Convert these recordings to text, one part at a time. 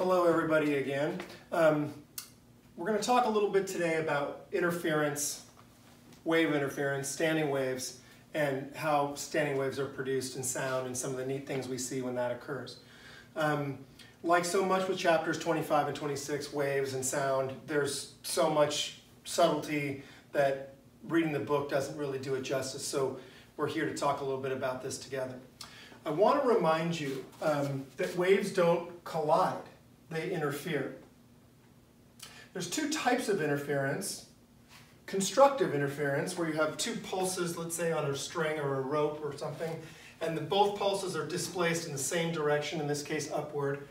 Hello, everybody, again. Um, we're going to talk a little bit today about interference, wave interference, standing waves, and how standing waves are produced in sound and some of the neat things we see when that occurs. Um, like so much with chapters 25 and 26, waves and sound, there's so much subtlety that reading the book doesn't really do it justice. So we're here to talk a little bit about this together. I want to remind you um, that waves don't collide they interfere. There's two types of interference. Constructive interference, where you have two pulses, let's say on a string or a rope or something, and the, both pulses are displaced in the same direction, in this case upward.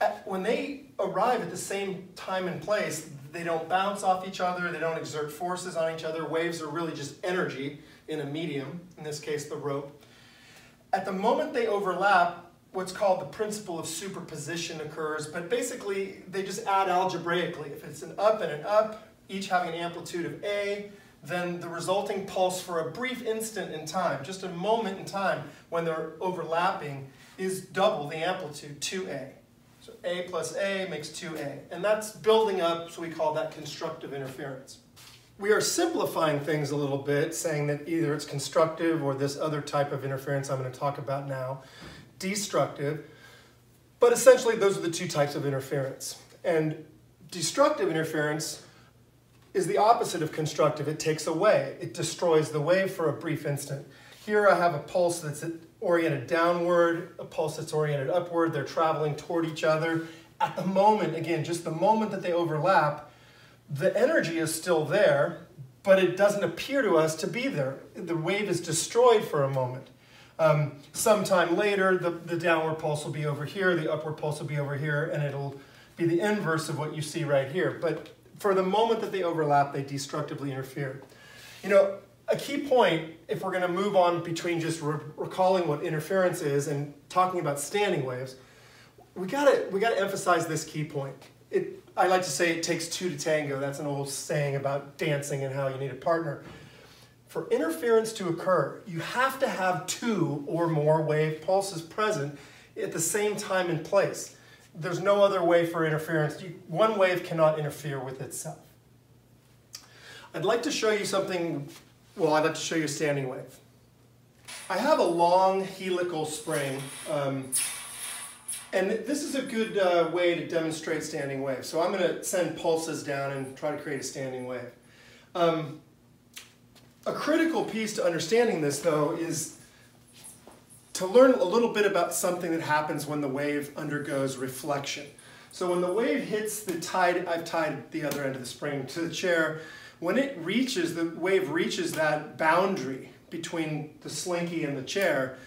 At, when they arrive at the same time and place, they don't bounce off each other, they don't exert forces on each other. Waves are really just energy in a medium, in this case the rope. At the moment they overlap, what's called the principle of superposition occurs, but basically they just add algebraically. If it's an up and an up, each having an amplitude of A, then the resulting pulse for a brief instant in time, just a moment in time when they're overlapping, is double the amplitude, 2A. So A plus A makes 2A. And that's building up, so we call that constructive interference. We are simplifying things a little bit, saying that either it's constructive or this other type of interference I'm going to talk about now destructive, but essentially those are the two types of interference. And destructive interference is the opposite of constructive. It takes away, it destroys the wave for a brief instant. Here I have a pulse that's oriented downward, a pulse that's oriented upward. They're traveling toward each other. At the moment, again, just the moment that they overlap, the energy is still there, but it doesn't appear to us to be there. The wave is destroyed for a moment. Um, sometime later, the, the downward pulse will be over here, the upward pulse will be over here, and it'll be the inverse of what you see right here. But for the moment that they overlap, they destructively interfere. You know, a key point, if we're going to move on between just re recalling what interference is and talking about standing waves, we gotta we gotta emphasize this key point. It, I like to say it takes two to tango. That's an old saying about dancing and how you need a partner. For interference to occur, you have to have two or more wave pulses present at the same time and place. There's no other way for interference. one wave cannot interfere with itself. I'd like to show you something, well, I'd like to show you a standing wave. I have a long helical spring, um, and this is a good uh, way to demonstrate standing waves. So I'm going to send pulses down and try to create a standing wave. Um, a critical piece to understanding this, though, is to learn a little bit about something that happens when the wave undergoes reflection. So when the wave hits the tide, I've tied the other end of the spring to the chair, when it reaches, the wave reaches that boundary between the slinky and the chair,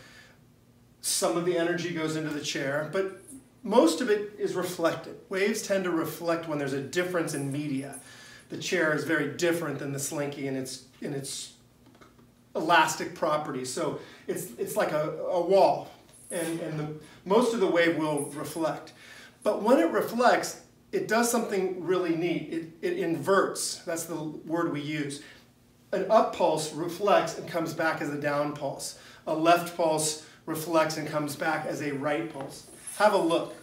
some of the energy goes into the chair, but most of it is reflected. Waves tend to reflect when there's a difference in media the chair is very different than the slinky in its in its elastic properties. So it's it's like a, a wall, and and the, most of the wave will reflect. But when it reflects, it does something really neat. It, it inverts. That's the word we use. An up pulse reflects and comes back as a down pulse. A left pulse reflects and comes back as a right pulse. Have a look.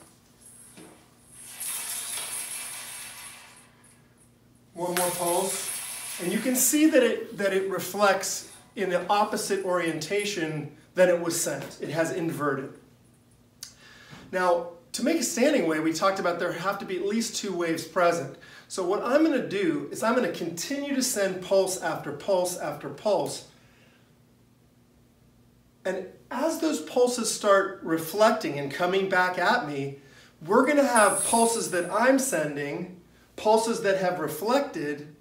one more pulse. And you can see that it, that it reflects in the opposite orientation than it was sent. It has inverted. Now, to make a standing wave, we talked about there have to be at least two waves present. So what I'm going to do is I'm going to continue to send pulse after pulse after pulse. And as those pulses start reflecting and coming back at me, we're going to have pulses that I'm sending pulses that have reflected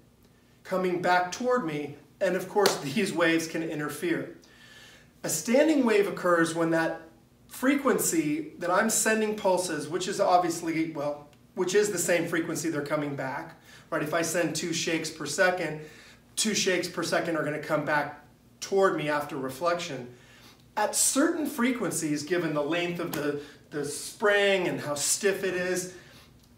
coming back toward me, and of course these waves can interfere. A standing wave occurs when that frequency that I'm sending pulses, which is obviously, well, which is the same frequency they're coming back, right? If I send two shakes per second, two shakes per second are going to come back toward me after reflection. At certain frequencies, given the length of the, the spring and how stiff it is,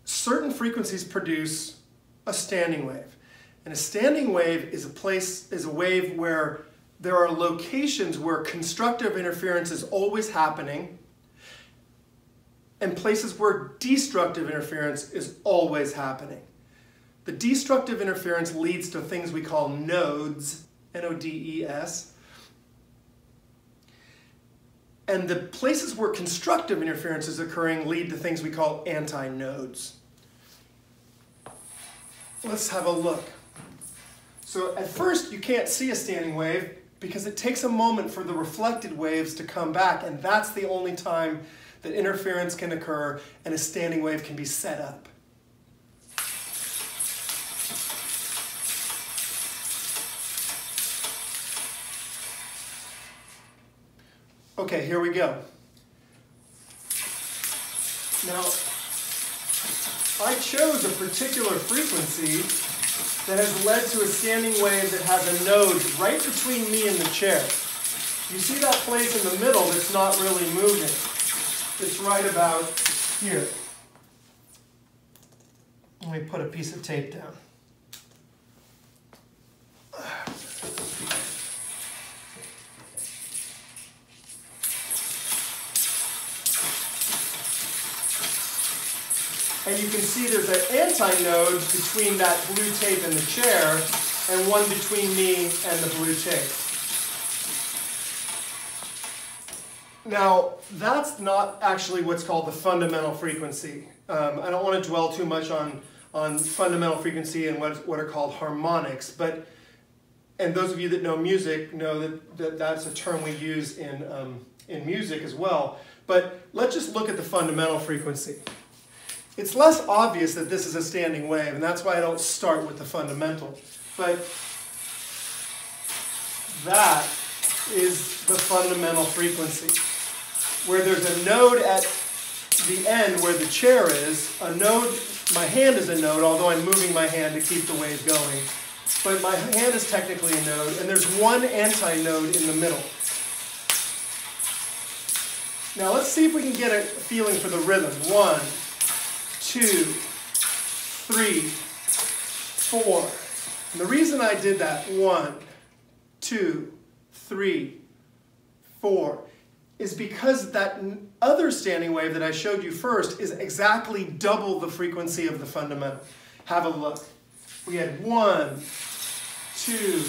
certain frequencies produce a standing wave. And a standing wave is a place, is a wave where there are locations where constructive interference is always happening and places where destructive interference is always happening. The destructive interference leads to things we call nodes, N-O-D-E-S. And the places where constructive interference is occurring lead to things we call antinodes. Let's have a look. So at first you can't see a standing wave because it takes a moment for the reflected waves to come back and that's the only time that interference can occur and a standing wave can be set up. Okay, here we go. Now, I chose a particular frequency that has led to a standing wave that has a node right between me and the chair. You see that place in the middle that's not really moving. It's right about here. Let me put a piece of tape down. And you can see there's an antinode between that blue tape and the chair, and one between me and the blue tape. Now, that's not actually what's called the fundamental frequency. Um, I don't want to dwell too much on, on fundamental frequency and what, what are called harmonics, but, and those of you that know music know that, that that's a term we use in, um, in music as well. But let's just look at the fundamental frequency. It's less obvious that this is a standing wave, and that's why I don't start with the fundamental. But that is the fundamental frequency, where there's a node at the end where the chair is, a node, my hand is a node, although I'm moving my hand to keep the wave going. But my hand is technically a node, and there's one antinode in the middle. Now let's see if we can get a feeling for the rhythm. One, two, three, four. And the reason I did that, one, two, three, four, is because that other standing wave that I showed you first is exactly double the frequency of the fundamental. Have a look. We had one, two,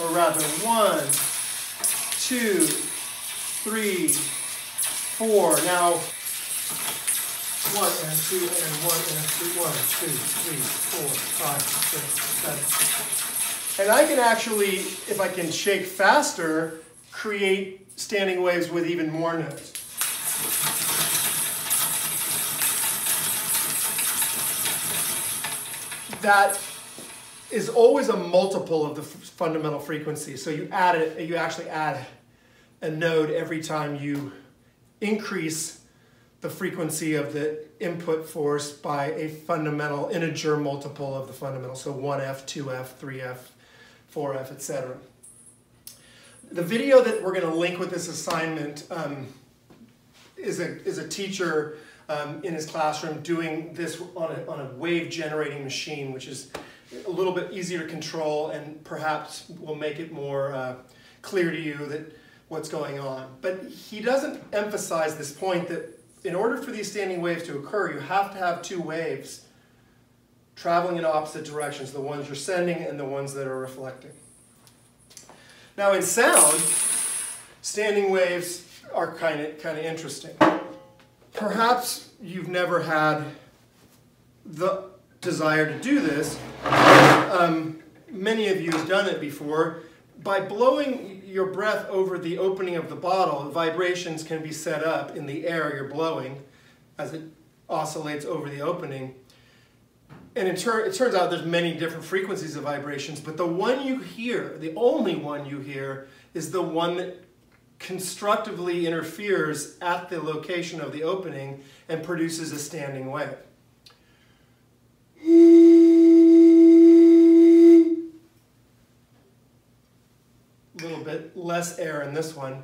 or rather one, two, three, four. Now, one and two and one and three, one, two, three, four, five, six, seven. And I can actually, if I can shake faster, create standing waves with even more nodes. That is always a multiple of the fundamental frequency. So you add it, you actually add a node every time you increase the frequency of the input force by a fundamental integer multiple of the fundamental. So 1f, 2f, 3f, 4f, etc. The video that we're going to link with this assignment um, is, a, is a teacher um, in his classroom doing this on a, on a wave generating machine, which is a little bit easier to control and perhaps will make it more uh, clear to you that what's going on. But he doesn't emphasize this point that in order for these standing waves to occur, you have to have two waves traveling in opposite directions, the ones you're sending and the ones that are reflecting. Now in sound, standing waves are kind of kind of interesting. Perhaps you've never had the desire to do this. Um, many of you have done it before. By blowing your breath over the opening of the bottle, vibrations can be set up in the air you're blowing as it oscillates over the opening. And it, tur it turns out there's many different frequencies of vibrations, but the one you hear, the only one you hear, is the one that constructively interferes at the location of the opening and produces a standing wave. Less air in this one.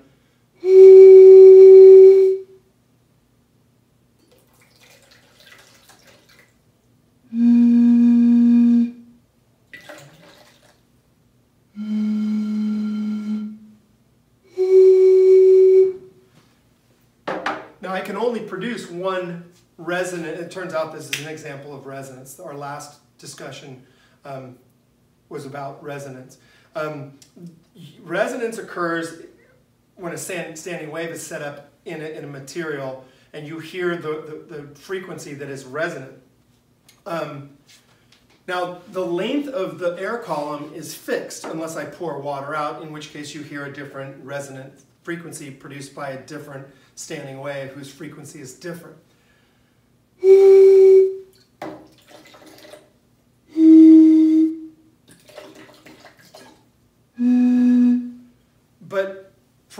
Now I can only produce one resonant, it turns out this is an example of resonance. Our last discussion um, was about resonance. Um, resonance occurs when a stand, standing wave is set up in a, in a material and you hear the, the, the frequency that is resonant. Um, now, the length of the air column is fixed unless I pour water out, in which case you hear a different resonant frequency produced by a different standing wave whose frequency is different.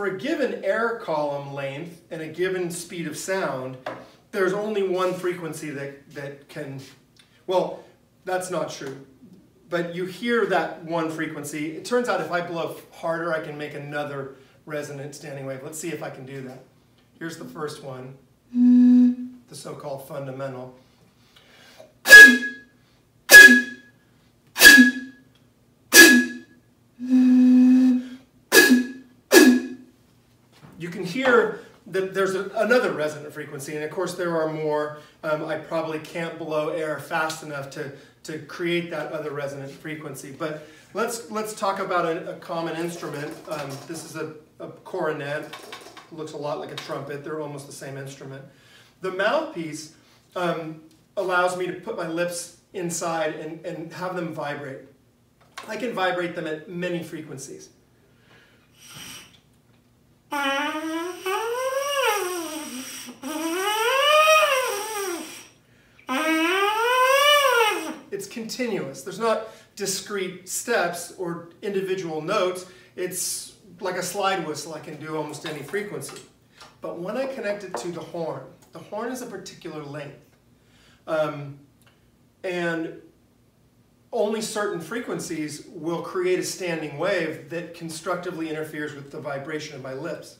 For a given air column length and a given speed of sound, there's only one frequency that, that can, well, that's not true. But you hear that one frequency. It turns out if I blow harder, I can make another resonant standing wave. Let's see if I can do that. Here's the first one, mm-hmm. the so-called fundamental. You can hear that there's a, another resonant frequency, and of course there are more. Um, I probably can't blow air fast enough to, to create that other resonant frequency. But let's, let's talk about a, a common instrument. Um, this is a, a cornet. It looks a lot like a trumpet. They're almost the same instrument. The mouthpiece um, allows me to put my lips inside and, and have them vibrate. I can vibrate them at many frequencies. It's continuous. There's not discrete steps or individual notes. It's like a slide whistle. I can do almost any frequency. But when I connect it to the horn, the horn is a particular length. Um, and only certain frequencies will create a standing wave that constructively interferes with the vibration of my lips.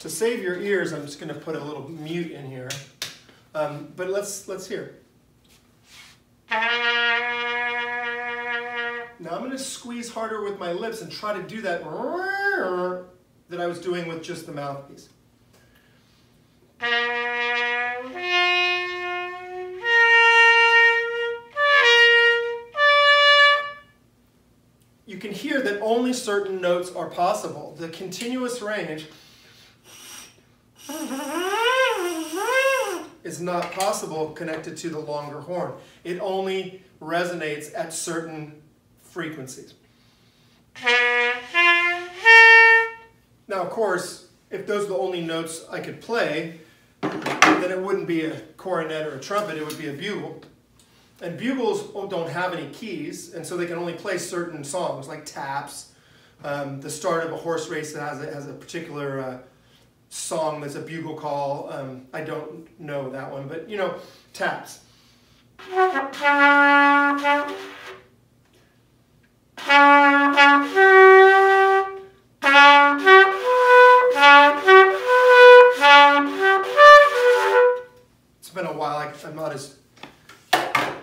To save your ears, I'm just going to put a little mute in here. Um, but let's, let's hear. Now I'm going to squeeze harder with my lips and try to do that that I was doing with just the mouthpiece. Only certain notes are possible. The continuous range is not possible connected to the longer horn. It only resonates at certain frequencies. Now, of course, if those are the only notes I could play, then it wouldn't be a cornet or a trumpet, it would be a bugle. And bugles don't have any keys, and so they can only play certain songs, like taps. Um, the start of a horse race that has a, has a particular uh, song that's a bugle call. Um, I don't know that one, but you know, taps. It's been a while. I, I'm not as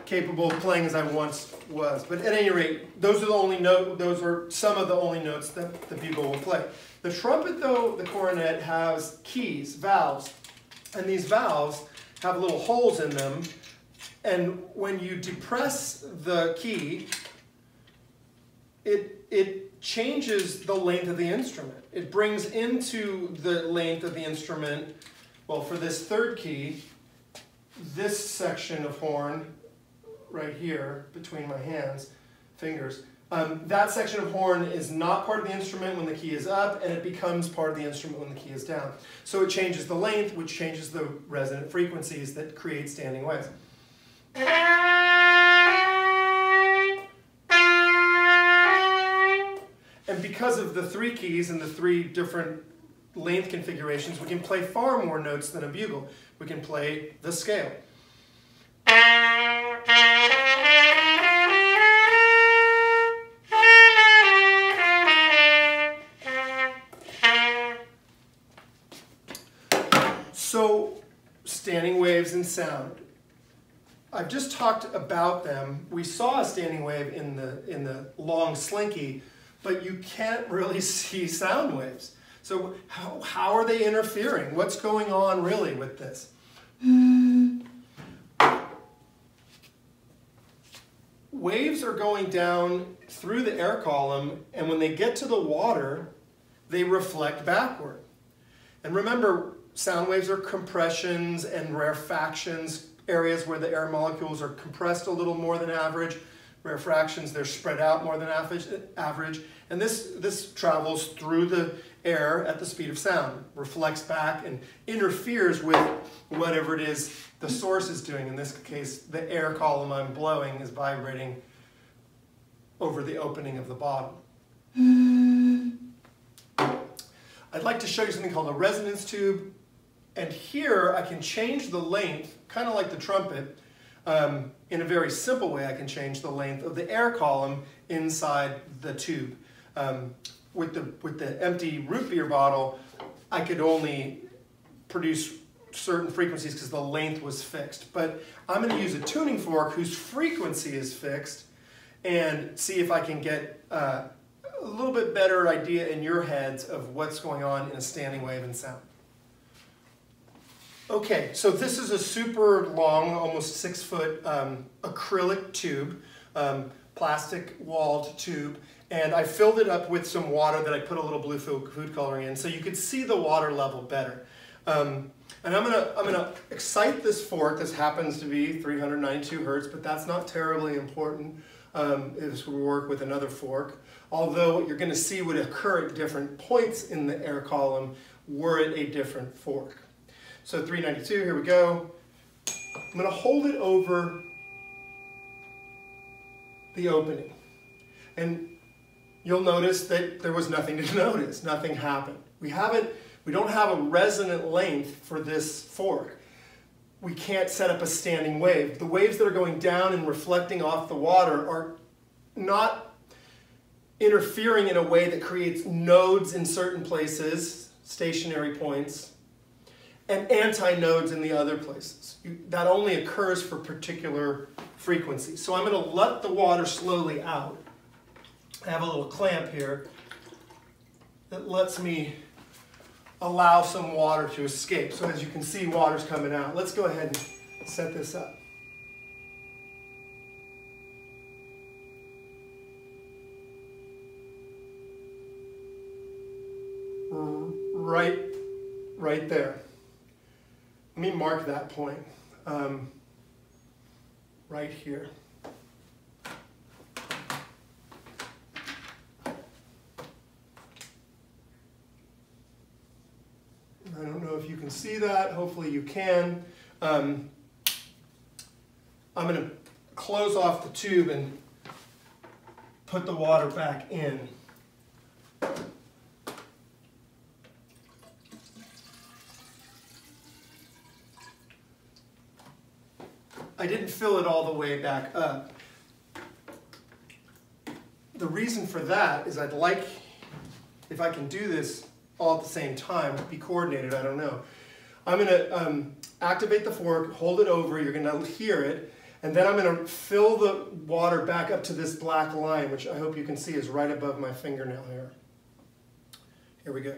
capable of playing as I once was. But at any rate, those are the only note. Those are some of the only notes that the bugle will play. The trumpet, though, the cornet has keys, valves, and these valves have little holes in them. And when you depress the key, it it changes the length of the instrument. It brings into the length of the instrument. Well, for this third key, this section of horn right here between my hands, fingers. Um, that section of horn is not part of the instrument when the key is up, and it becomes part of the instrument when the key is down. So it changes the length, which changes the resonant frequencies that create standing waves. And because of the three keys and the three different length configurations, we can play far more notes than a bugle. We can play the scale. So, standing waves and sound. I've just talked about them. We saw a standing wave in the, in the long slinky, but you can't really see sound waves. So how, how are they interfering? What's going on really with this? Waves are going down through the air column, and when they get to the water, they reflect backward. And remember, sound waves are compressions and rarefactions, areas where the air molecules are compressed a little more than average. Rarefactions, they're spread out more than average. And this, this travels through the air at the speed of sound, reflects back and interferes with whatever it is the source is doing. In this case, the air column I'm blowing is vibrating over the opening of the bottom. I'd like to show you something called a resonance tube. And here I can change the length, kind of like the trumpet, um, in a very simple way I can change the length of the air column inside the tube. Um, with, the, with the empty root beer bottle, I could only produce certain frequencies because the length was fixed. But I'm going to use a tuning fork whose frequency is fixed and see if I can get uh, a little bit better idea in your heads of what's going on in a standing wave and sound. Okay, so this is a super long, almost six foot um, acrylic tube, um, plastic walled tube, and I filled it up with some water that I put a little blue food coloring in so you could see the water level better. Um, and I'm gonna, I'm gonna excite this fork. This happens to be 392 hertz, but that's not terribly important um, as we work with another fork. Although what you're gonna see would occur at different points in the air column were it a different fork. So 392, here we go. I'm gonna hold it over the opening. And you'll notice that there was nothing to notice, nothing happened. We haven't, we don't have a resonant length for this fork. We can't set up a standing wave. The waves that are going down and reflecting off the water are not interfering in a way that creates nodes in certain places, stationary points, and antinodes in the other places. You, that only occurs for particular frequencies. So I'm going to let the water slowly out. I have a little clamp here that lets me allow some water to escape. So as you can see, water's coming out. Let's go ahead and set this up. Right, right there. Let me mark that point. Um, right here. I don't know if you can see that. Hopefully you can. Um, I'm going to close off the tube and put the water back in. I didn't fill it all the way back up. The reason for that is I'd like, if I can do this all at the same time, be coordinated, I don't know. I'm going to um, activate the fork, hold it over, you're going to hear it, and then I'm going to fill the water back up to this black line, which I hope you can see is right above my fingernail here. Here we go.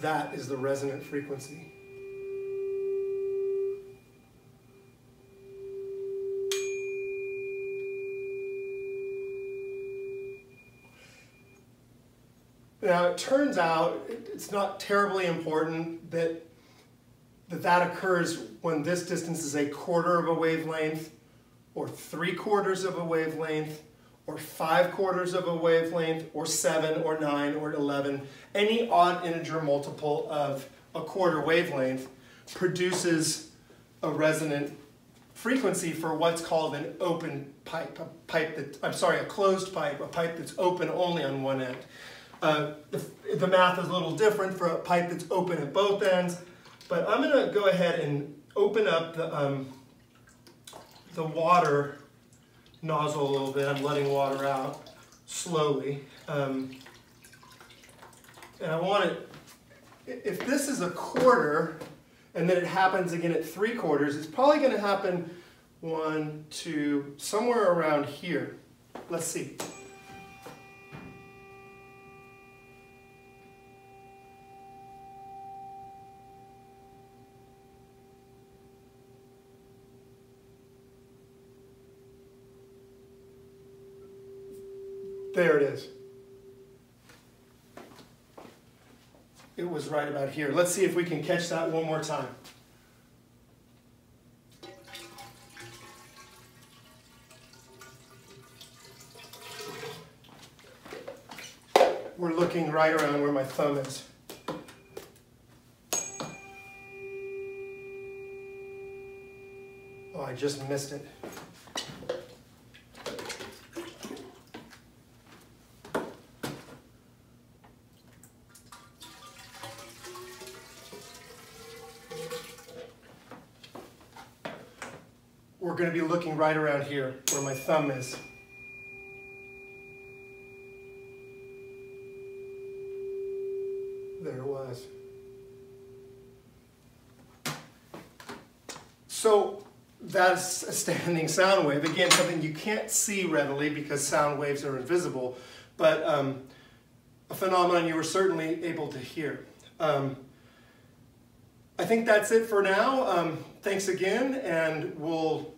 That is the resonant frequency. Now it turns out it's not terribly important that, that that occurs when this distance is a quarter of a wavelength or three quarters of a wavelength or five quarters of a wavelength, or seven, or nine, or 11, any odd integer multiple of a quarter wavelength produces a resonant frequency for what's called an open pipe, a pipe that, I'm sorry, a closed pipe, a pipe that's open only on one end. Uh, the, the math is a little different for a pipe that's open at both ends, but I'm going to go ahead and open up the, um, the water nozzle a little bit. I'm letting water out slowly. Um, and I want it if this is a quarter and then it happens again at three quarters, it's probably going to happen one, two, somewhere around here. Let's see. There it is. It was right about here. Let's see if we can catch that one more time. We're looking right around where my thumb is. Oh, I just missed it. We're going to be looking right around here where my thumb is. There it was. So that's a standing sound wave. Again, something you can't see readily because sound waves are invisible, but um, a phenomenon you were certainly able to hear. Um, I think that's it for now. Um, thanks again, and we'll,